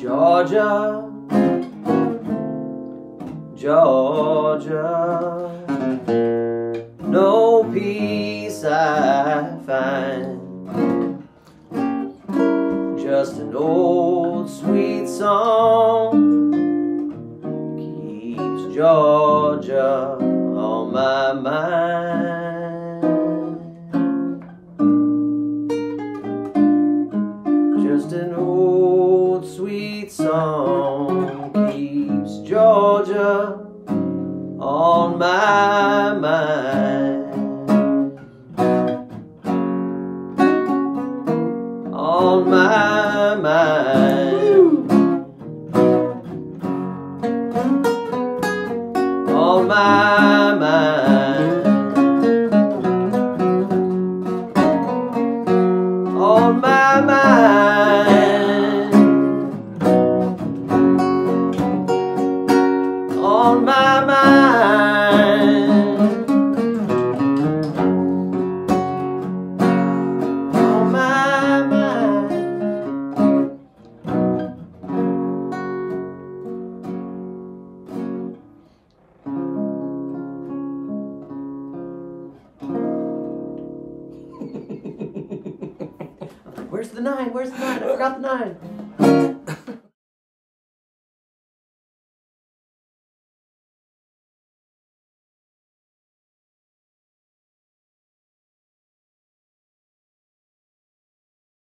Georgia, Georgia, no peace I find. Just an old sweet song keeps Georgia on my mind. Just an old sweet song keeps Georgia on my mind. On my mind. On my mind. My mind. On my mind. Where's the nine? Where's the nine? I forgot the nine.